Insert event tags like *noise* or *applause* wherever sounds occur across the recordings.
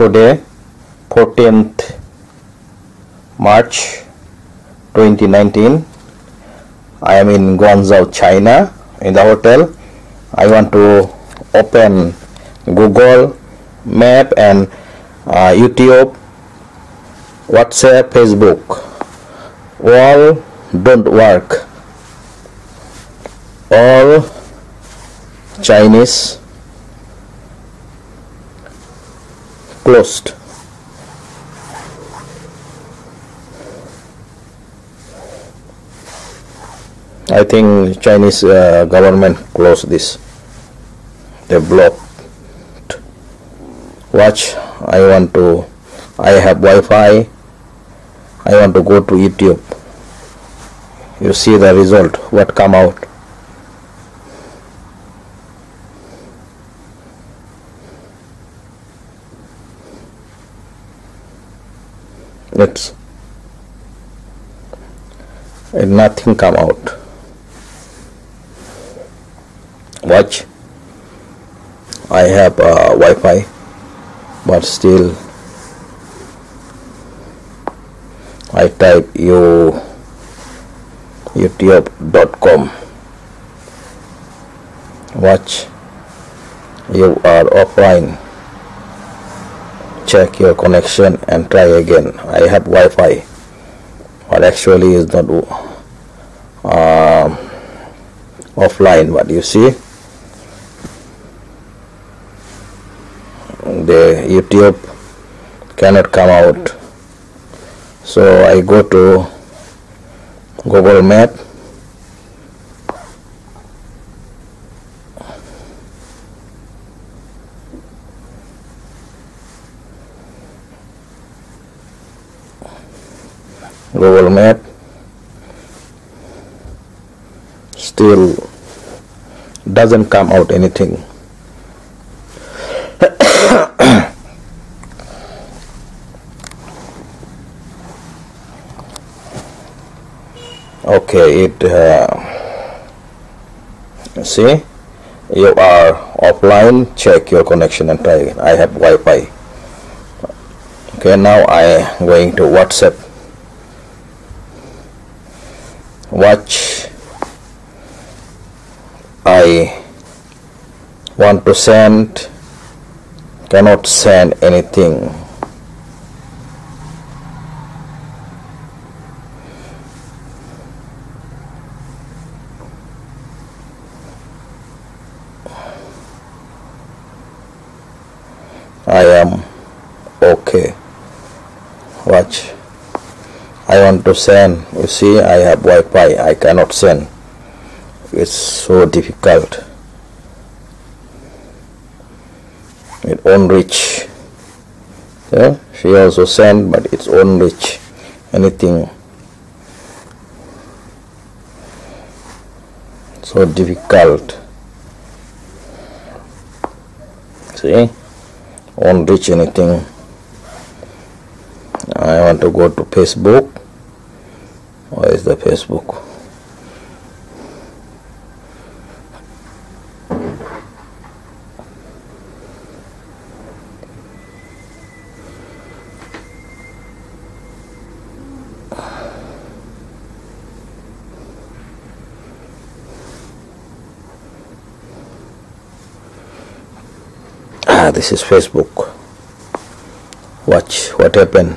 today 14th March 2019 I am in Guangzhou China in the hotel. I want to open Google map and uh, YouTube WhatsApp Facebook. All don't work. All Chinese closed. I think Chinese uh, government closed this. They blocked. Watch I want to I have Wi-Fi. I want to go to YouTube. You see the result what come out it's and nothing come out. Watch. I have uh, Wi-Fi but still I type you youtube.com watch. You are offline check your connection and try again. I have Wi-Fi but actually is not uh, offline but you see the YouTube cannot come out. So I go to Google Map Google Map. Still doesn't come out anything. *coughs* Okay it uh, see? You are offline. Check your connection and try. Again I have Wi-Fi. Okay now I am going to WhatsApp watch. I want to send cannot send anything. I am okay. Watch I want to send you see I have Wi-Fi I cannot send it's so difficult. It won't reach yeah she also send but it's won't reach anything. So difficult. See? Won't reach anything I want to go to Facebook. Where is the Facebook? Ah this is Facebook. Watch what happened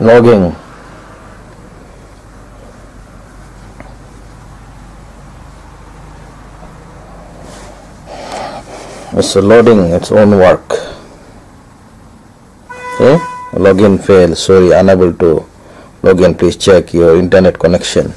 logging. It's loading its own work. Okay login failed sorry unable to login please check your internet connection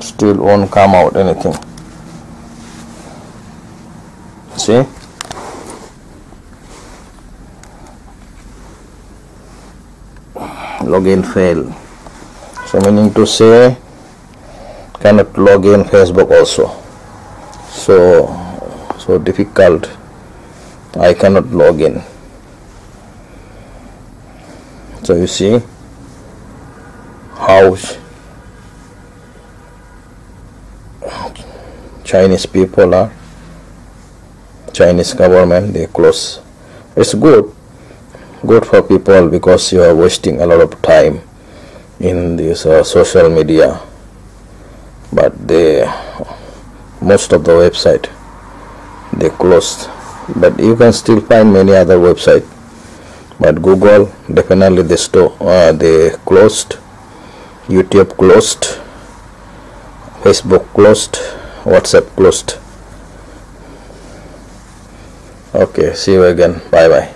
still won't come out anything. See? Login fail. So meaning to say cannot log in facebook also. So so difficult. I cannot log in. So you see? How chinese people are chinese government they close. It's good good for people because you are wasting a lot of time in this uh, social media. But they most of the website they closed. But you can still find many other website. But google definitely they store uh, they closed. Youtube closed facebook closed whatsapp closed. Okay see you again. Bye bye